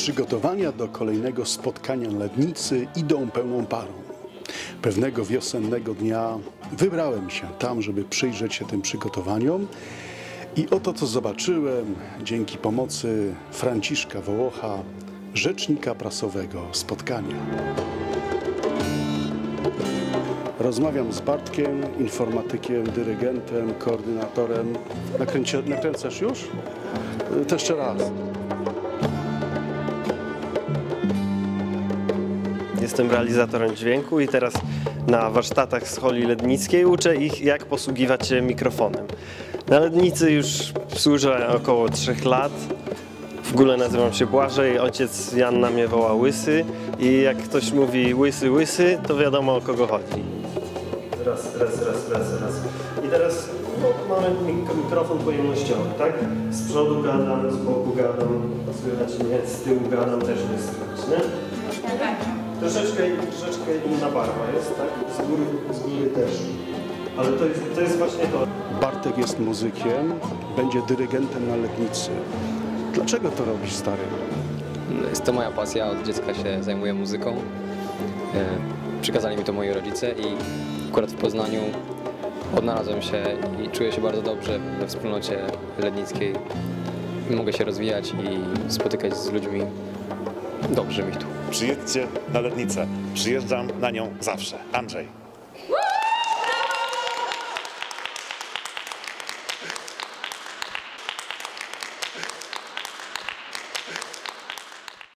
Przygotowania do kolejnego spotkania Lednicy idą pełną parą. Pewnego wiosennego dnia wybrałem się tam, żeby przyjrzeć się tym przygotowaniom. I oto co zobaczyłem dzięki pomocy Franciszka Wołocha, rzecznika prasowego spotkania. Rozmawiam z Bartkiem, informatykiem, dyrygentem, koordynatorem. Nakręcie, nakręcasz już? To jeszcze raz. Jestem realizatorem dźwięku i teraz na warsztatach z holi lednickiej uczę ich, jak posługiwać się mikrofonem. Na Lednicy już służę około 3 lat. W ogóle nazywam się Błażej, ojciec Jan na mnie woła Łysy i jak ktoś mówi Łysy, Łysy, to wiadomo o kogo chodzi. Raz, raz, raz, raz, raz. I teraz no, mamy mik- mikrofon pojemnościowy, tak? Z przodu gadam, z boku gadam, słychać mnie, z tyłu gadam, też nie słychać, nie? Troszeczkę, troszeczkę inna barwa jest, tak? Z góry, z góry też. Ale to jest, to jest właśnie to. Bartek jest muzykiem, będzie dyrygentem na Lednicy. Dlaczego to robisz, stary? Jest to moja pasja, od dziecka się zajmuję muzyką. E, Przekazali mi to moi rodzice i akurat w Poznaniu odnalazłem się i czuję się bardzo dobrze we wspólnocie lednickiej. Mogę się rozwijać i spotykać z ludźmi. Dobrze mi tu. Przyjedźcie na Lednicę. Przyjeżdżam na nią zawsze. Andrzej.